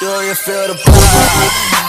Do you feel the vibe?